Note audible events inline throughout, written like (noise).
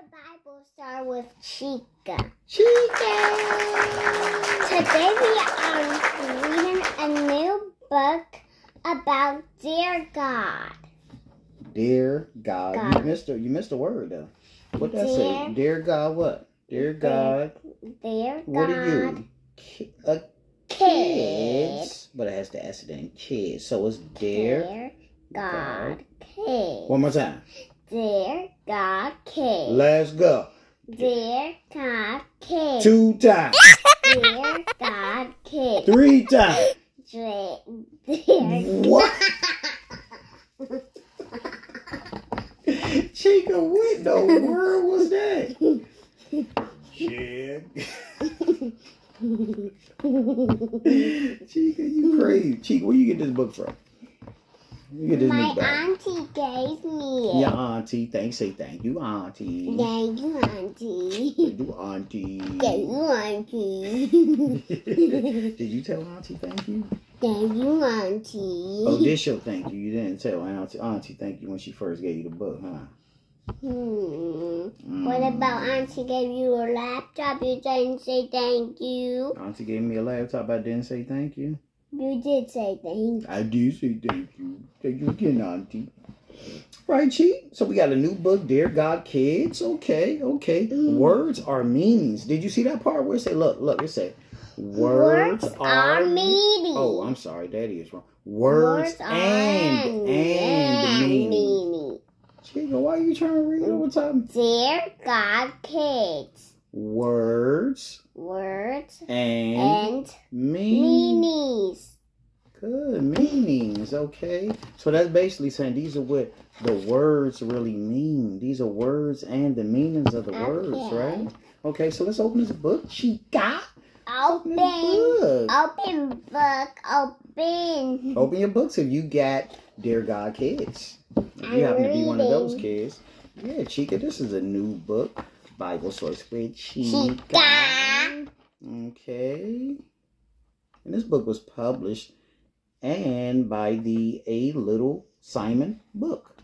to Bible Star with Chica. Chica! Today we are reading a new book about Dear God. Dear God, you missed a you missed a word though. What that say? Dear- God, what? Dear God, Dear God. what are you? Ki- a kids, but it has the S in kids. So it's dear. Dear God Kid. One more time. Dear God Kid. Let's go. Dear God Kid. Two times, Dear God Kid. three times. Dear, dear What? (laughs) Chica, what the world was that? Shit. (laughs) Chica, you crazy. Chica, where you get this book from? You get this My auntie gave me it. Your auntie. Thanks. Say thank you, auntie. Thank you, auntie. Thank you, auntie. Thank you, auntie. (laughs) Did you tell auntie thank you? Thank you, auntie. Oh, this your thank you. You didn't tell auntie, auntie thank you when she first gave you the book, huh? Hmm. Mm. What about auntie gave you a laptop? You didn't say thank you. Auntie gave me a laptop. I didn't say thank you. You did say thank I did say thank you. Thank you again, Auntie. Right, Chief? So we got a new book, Dear God Kids. Okay, okay. Mm. Words are meanings. Did you see that part where it say, look, look, it said, words, Words are meanings." Oh, I'm sorry, Daddy is wrong. Words, are and, and, and meaning. meaning. Chica, why are you trying to read over time? Dear God kids. Words Words and, and meaning. meanings. Good meanings, okay. So that's basically saying these are what the words really mean. These are words and the meanings of the words, right? Okay, so let's open this book. Chica. Open. Book. Open book. Open. Open your books if you got Dear God kids. If you I'm happen to be one of those kids. Yeah, Chica, this is a new book. Bible source Chica. Chica. Okay. And this book was published and by the A Little Simon book.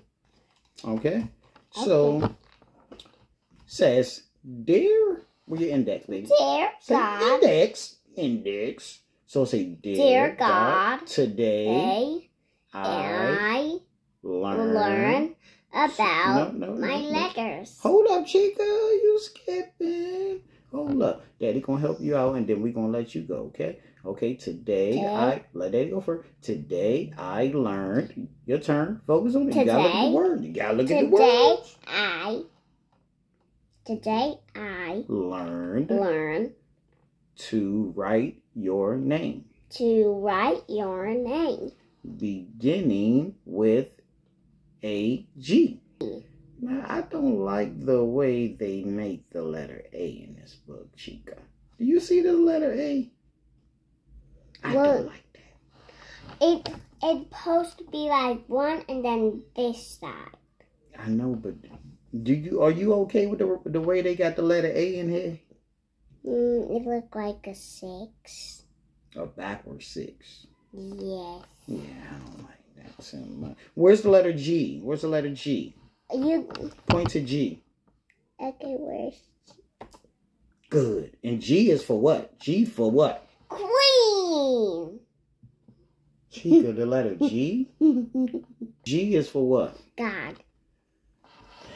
Okay. So says, Dear where your index, lady? Dear Say God. index. Index. So say dear, Dear God, Today I, I I learn. learn about No, no, my no, letters. Hold up, Chica. You skipping. Hold up. Daddy gonna help you out and then we gonna let you go, okay? Okay, today. I let Daddy go first. Today I learned your turn. Focus on it. Today, You gotta look at the word. You gotta look at the word. Today. I today I Learned learn to write your name. to write your name. Beginning with a G. Now I don't like the way they make the letter A in this book, Chica. Do you see the letter A? I don't like that. It it's supposed to be like one and then this side. I know, but do you are you okay with the the way they got the letter A in here? Mm, it looked like a six. A backward six. Yes. Yeah, I don't like that so much. Where's the letter G? Where's the letter G? You Point to G. okay? Where's G? Good. And G is for what? G for what? Queen? Chica, the letter G. G is for what? God.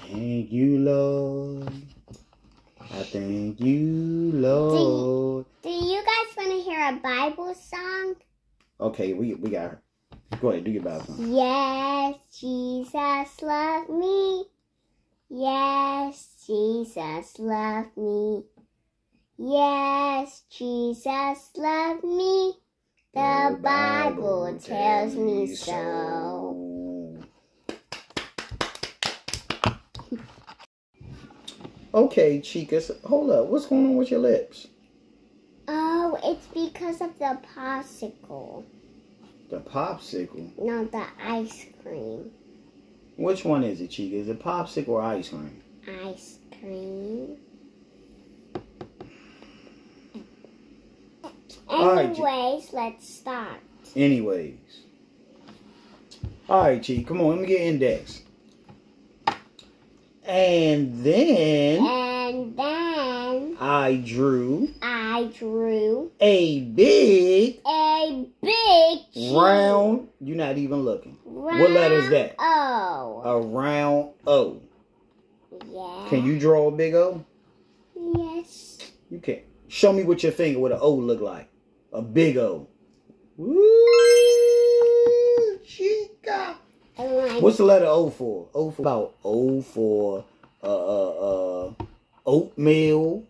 Thank you, Lord. I thank you, Lord. Do you guys want to hear a Bible song? Okay, we we got her. Go ahead, do your Bible. song. Yes, Jesus loved me. Yes, Jesus loved me. Yes, Jesus loved me. The Bible tells me so. (laughs) Okay, Chicas, hold up. What's going on with your lips? Oh, it's because of the popsicle. The popsicle. No, the ice cream. Which one is it, Chica? Is it popsicle or ice cream? Ice cream. All right, Anyways, let's start. Anyways. All right, Chica, come on, let me get index. And then And then I drew I drew a big a big cheese. round. You're not even looking. round What letter is that? O. A round O. Yeah. Can you draw a big O? Yes. You can. Show me with your finger what an O look like. A big O. Woo, chica. Like What's the letter O for? O for about O for uh uh uh oatmeal.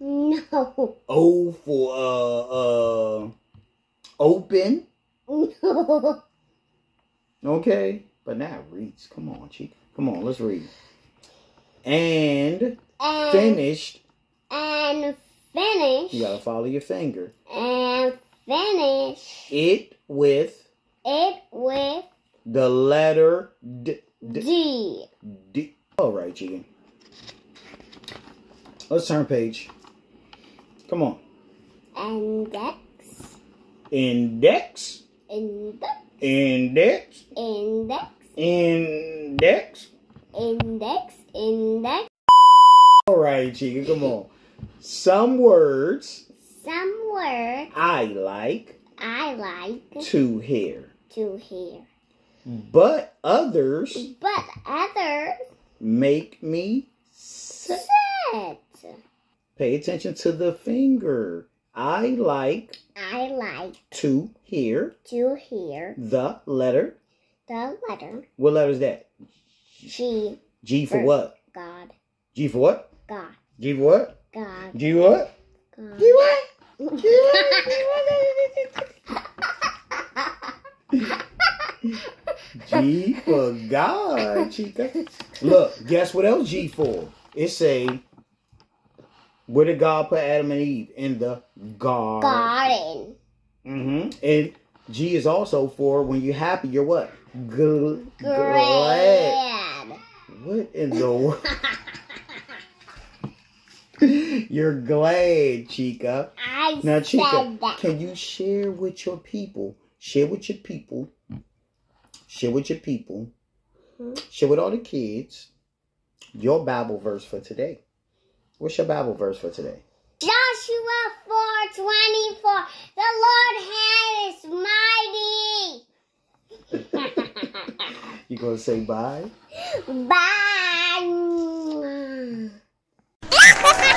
No. O for uh uh open. No. Okay, but now reads. Come on, chica. Come on, let's read. And And finished. and finish You gotta follow your finger. and finish It with it with the letter D. D. D. D. All right, chicken. Let's turn page. Come on. Index. Index. Index. Index. Index. Index. Index. Index. All right, chicken. Come on. Some words Some word I like I like to hear, to hear, but others but others make me sad. said Pay attention to the finger. I like I like to hear to hear the letter. the letter What letter is that? G. G for For- what? God. G for what? God. G for what? God. G what? God. G what? G what? G for God, chica. Look, guess what else G for? It say, where did God put Adam and Eve? In the garden. Garden. hmm And G is also for when you're happy, you're what? Gl- glad. What in the world? (laughs) You're glad, Chica. I Now, Chica, that. can you share with your people? Share with your people. Share with your people. Hmm? Share with all the kids your Bible verse for today. What's your Bible verse for today? Joshua 4 24. The Lord hand is mighty. (laughs) you going to say bye? Bye. (laughs)